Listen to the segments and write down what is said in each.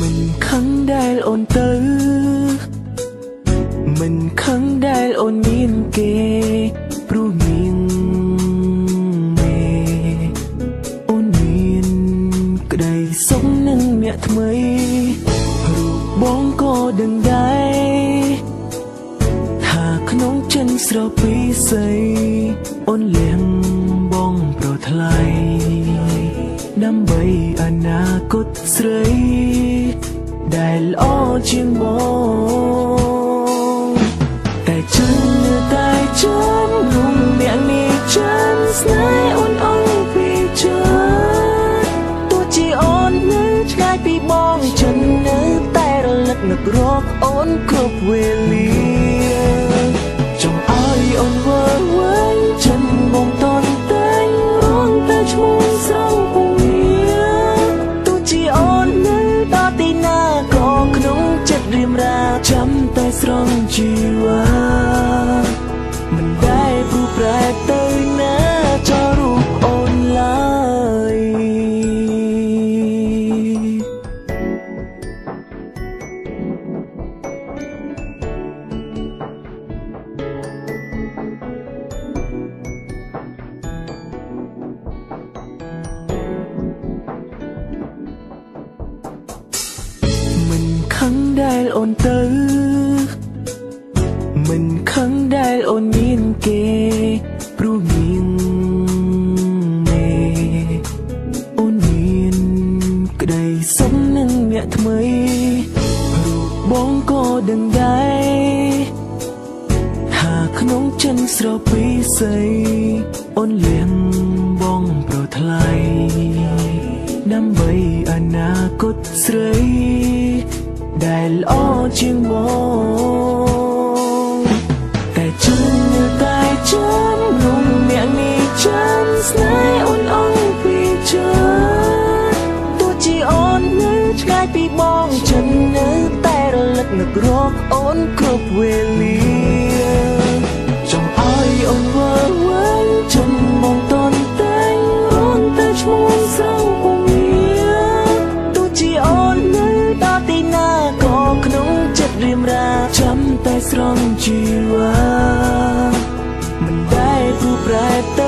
មិនខឹងដែលអូនទៅ មិនខឹងដែលអូនមានគេព្រោះមានមេអូនមានក្តីសុខនឹងអ្នកថ្មីរូបបងក៏ដឹងដែរថាក្នុងចិនស្រពីស័យអូនលៀងបង គតស្រីដែលល្អជាងបងតែចិននៅតែចិនរុំអ្នកនេះចិនស្នេហ៍អូនអងពីចិនទោះជាអូននៅឆ្ងាយពីបងចិននៅតែរលឹកនឹករកអូនគ្រប់វេលា ង់ជីវ៉ាមិនដែលព្រោះប្រែទៅណាចោលរូបអូនឡើយមិនខឹងដែលអូនទៅ មិនខឹងដែលអូនមានគេព្រោះមានមេអូនមានក្តីសុខនឹងអ្នកថ្មីរូបបងក៏ដឹងដែរថាក្នុងចិនស្រពីស័យអូនលៀងបងប្រថ្លៃដើម្បីអនាគតស្រីដែលល្អជាងបង ងចិននៅតែរលឹកនឹករកអូនគ្រប់វេលាចង់ឲ្យអូនវើវិញចិនមកតន់តែងរងតែឈ្មោះស្រងពងងារទោះជាអូននៅដល់ទីណាក៏ក្នុងចិត្តរៀមរាចាំតែស្រង់ជីវ៉ាមិនដែលព្រោះប្រែទៅ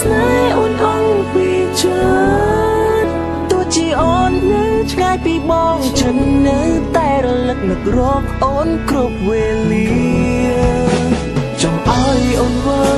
ស្នេហ៍អូនអងពីចិនទោះជាអូននៅឆ្ងាយពីបងចិននៅតែរលឹកនឹករកអូនគ្រប់វេលាចង់ឲ្យអូនវើវិញចិនបងត